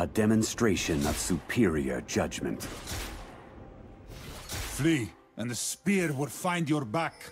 A demonstration of superior judgment. Flee, and the spear will find your back.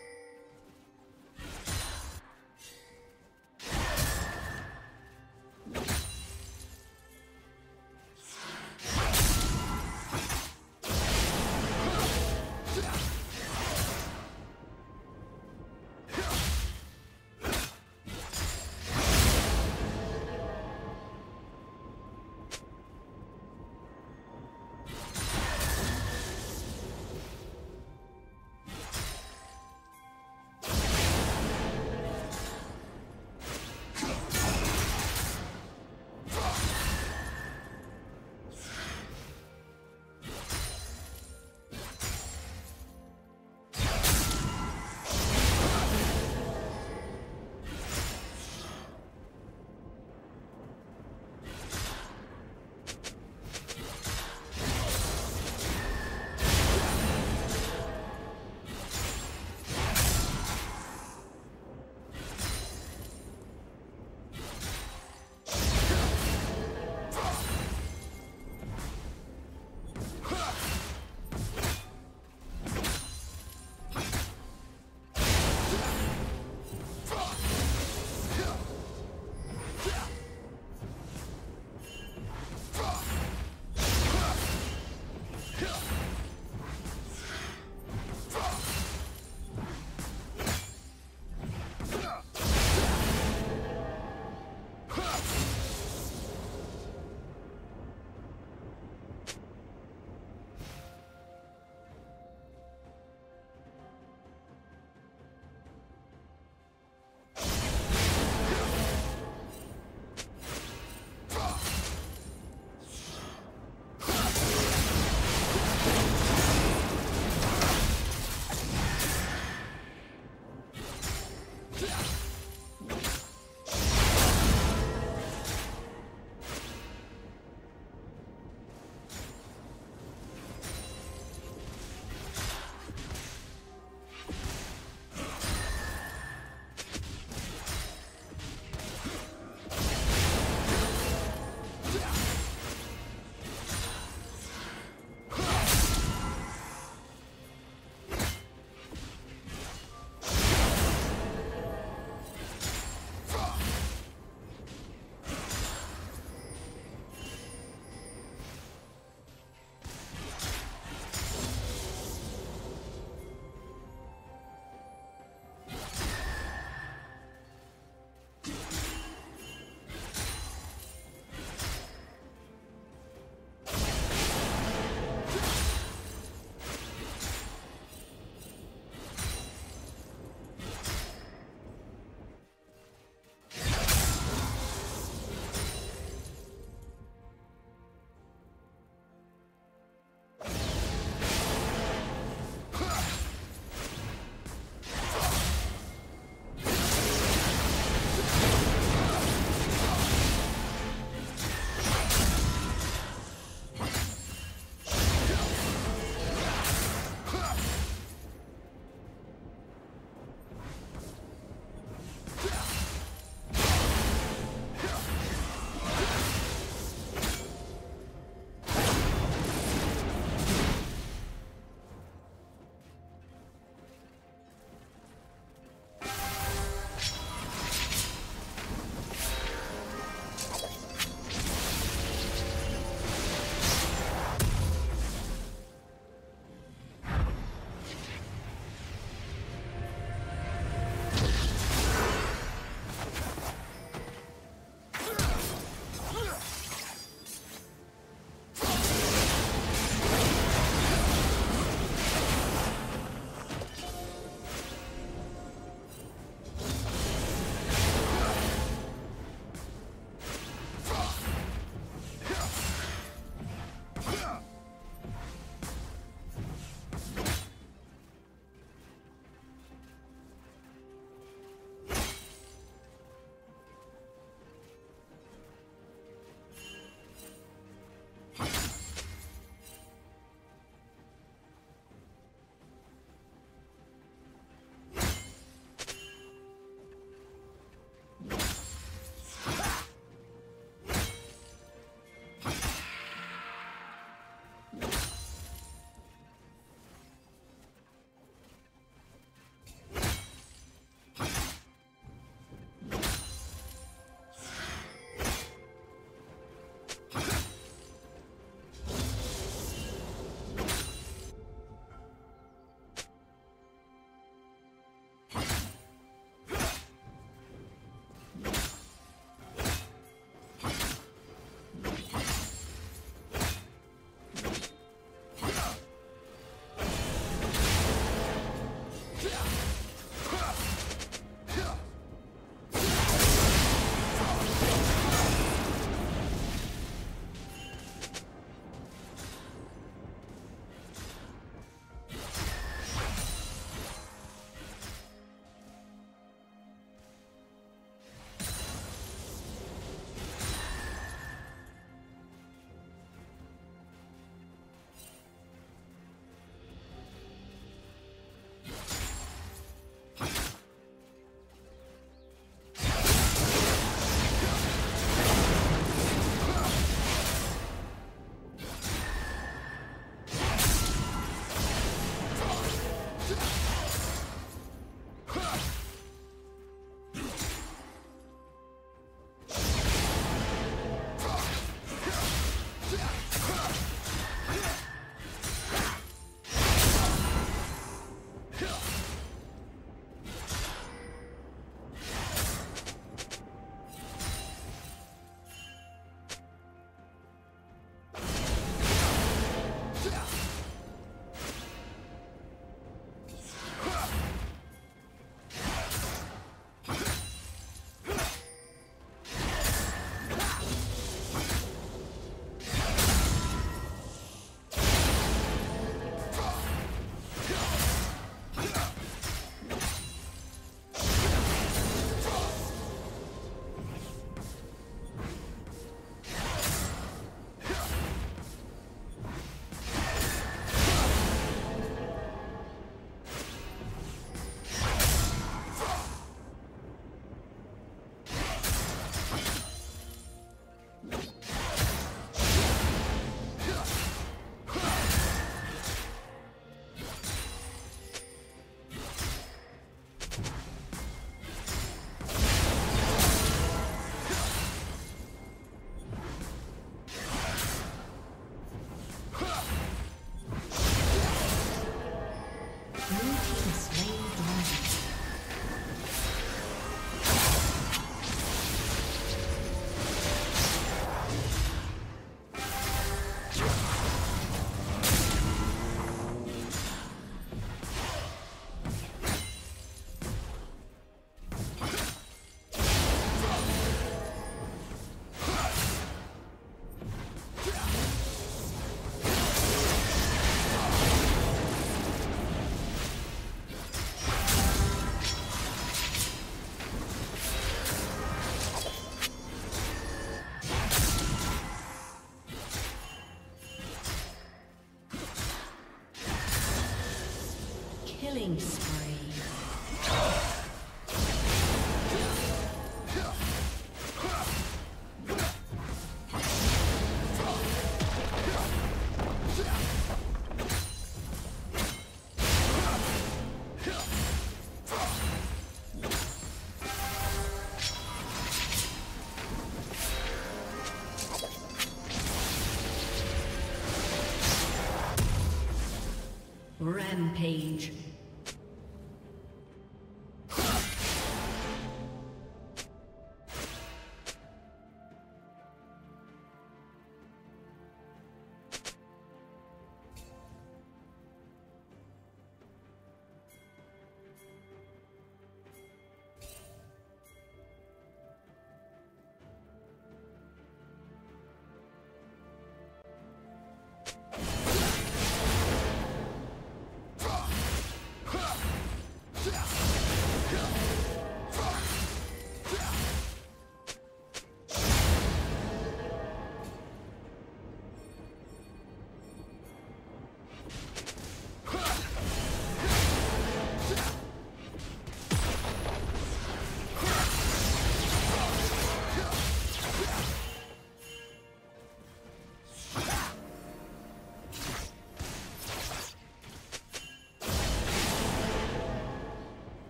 Rampage.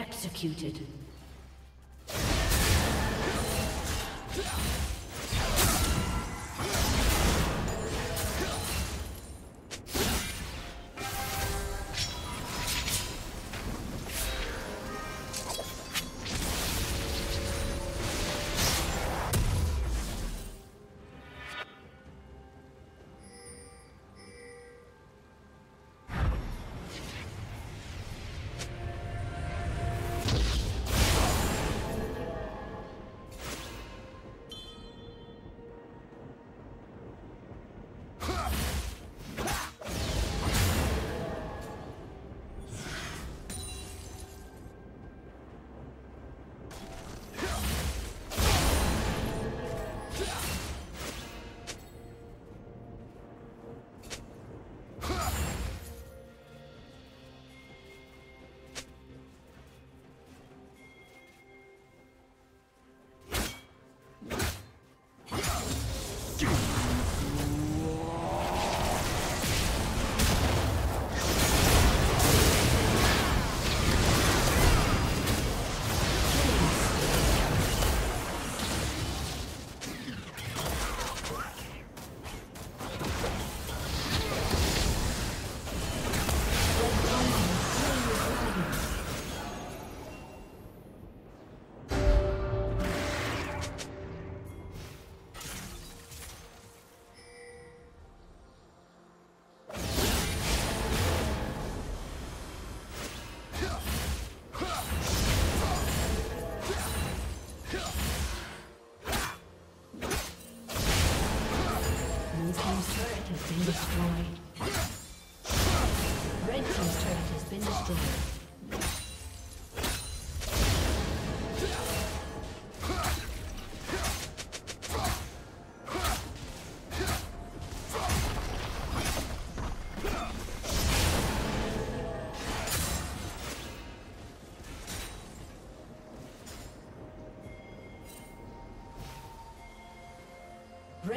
Executed.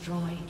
Destroyed.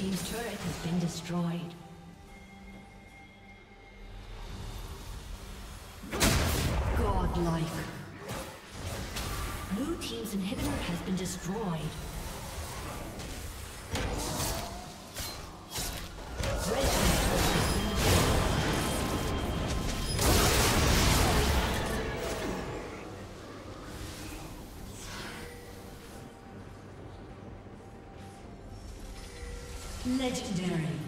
Been destroyed. Godlike. Blue Team's inhibitor has been destroyed. Legendary.